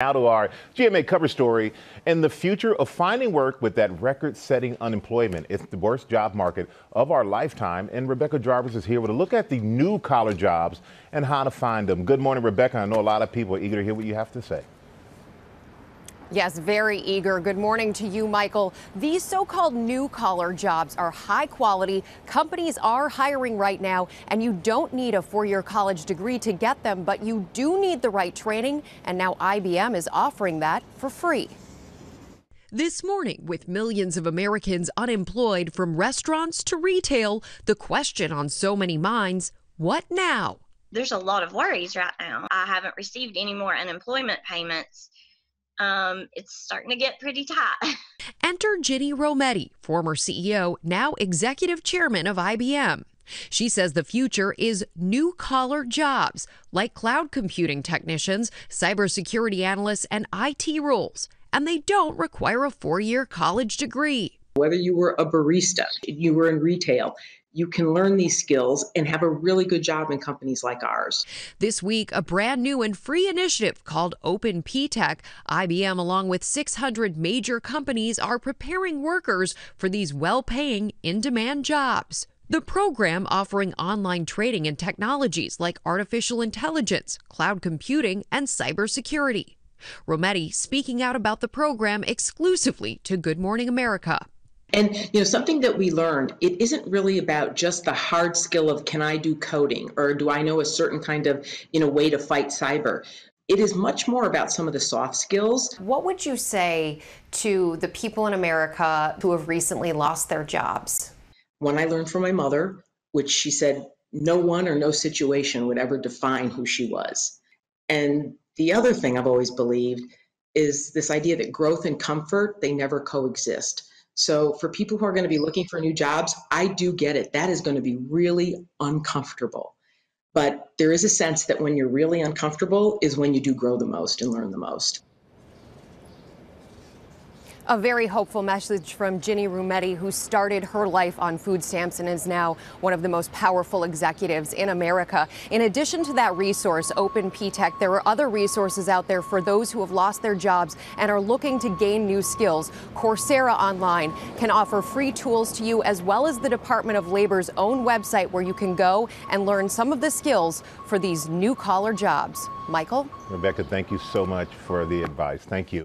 Now to our GMA cover story and the future of finding work with that record setting unemployment. It's the worst job market of our lifetime. And Rebecca Jarvis is here with a look at the new collar jobs and how to find them. Good morning, Rebecca. I know a lot of people are eager to hear what you have to say. Yes, very eager. Good morning to you, Michael. These so called new collar jobs are high quality. Companies are hiring right now, and you don't need a four year college degree to get them, but you do need the right training. And now IBM is offering that for free. This morning, with millions of Americans unemployed from restaurants to retail, the question on so many minds what now? There's a lot of worries right now. I haven't received any more unemployment payments um, it's starting to get pretty tight. Enter Ginny Rometty, former CEO, now executive chairman of IBM. She says the future is new collar jobs like cloud computing technicians, cybersecurity analysts, and IT roles, and they don't require a four year college degree. Whether you were a barista, you were in retail, you can learn these skills and have a really good job in companies like ours. This week, a brand new and free initiative called Open P Tech. IBM, along with 600 major companies, are preparing workers for these well paying, in demand jobs. The program offering online training in technologies like artificial intelligence, cloud computing, and cybersecurity. Rometty speaking out about the program exclusively to Good Morning America. And you know something that we learned, it isn't really about just the hard skill of can I do coding or do I know a certain kind of you know way to fight cyber. It is much more about some of the soft skills. What would you say to the people in America who have recently lost their jobs? One I learned from my mother, which she said no one or no situation would ever define who she was. And the other thing I've always believed is this idea that growth and comfort they never coexist so for people who are going to be looking for new jobs, I do get it. That is going to be really uncomfortable. But there is a sense that when you're really uncomfortable is when you do grow the most and learn the most. A very hopeful message from Ginny Rometty, who started her life on food stamps and is now one of the most powerful executives in America. In addition to that resource, Open Tech, there are other resources out there for those who have lost their jobs and are looking to gain new skills. Coursera Online can offer free tools to you, as well as the Department of Labor's own website where you can go and learn some of the skills for these new collar jobs. Michael? Rebecca, thank you so much for the advice. Thank you.